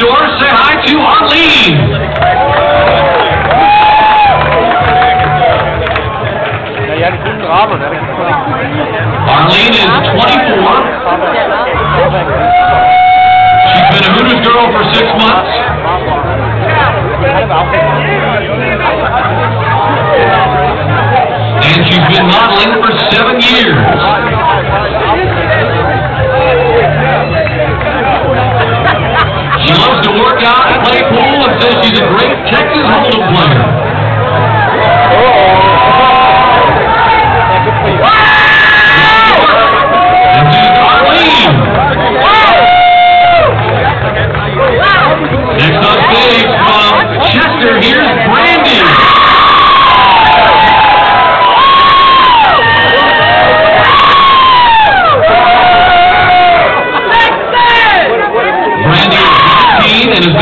door, say hi to Arlene. Arlene is 24. She's been a Hooters girl for six months. And she's been modeling for seven years.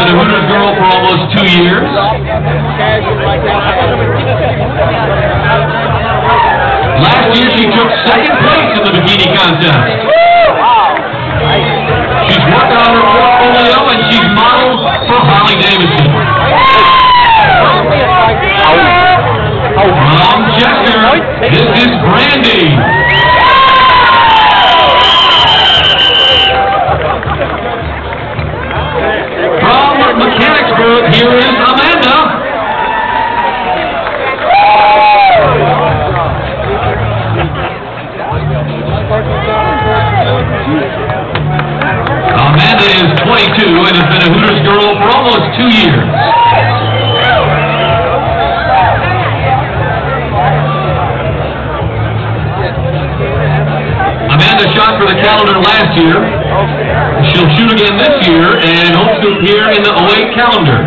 Is 19 and a Hooters girl for almost two years. Last year she took second place in the bikini contest. She's worked on her portfolio and she's modeled for Harley-Davidson. From Chester, this is Brandy. Amanda is 22 and has been a Hooters girl for almost two years. Amanda shot for the calendar last year. She'll shoot again this year and hopes to appear in the 08 calendar.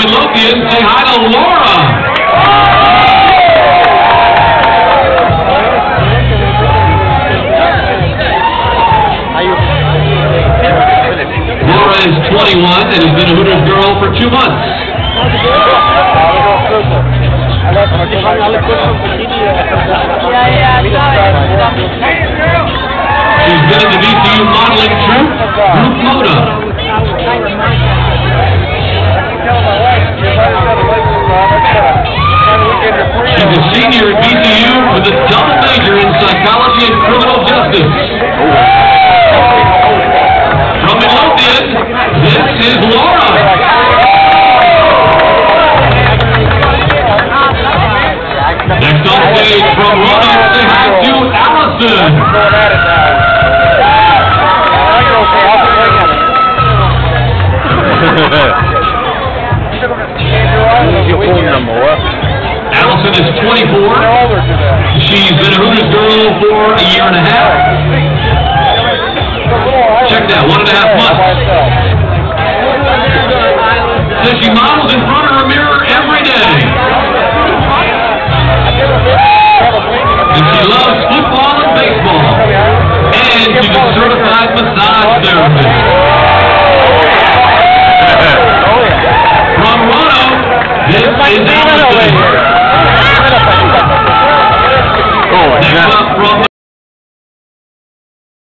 Midlothian, say hi to Laura. Laura is 21 and has been a Hooters girl for two months. She's been in the VCU modeling troupe, Group Moda. From Midlothian, this is Laura. Next on stage from Lubbock, they have to Allison. Allison is 24. She's been a Hooters girl for a year and a half. Models in front of her mirror every day. And she loves football and baseball. And she's a certified massage therapist.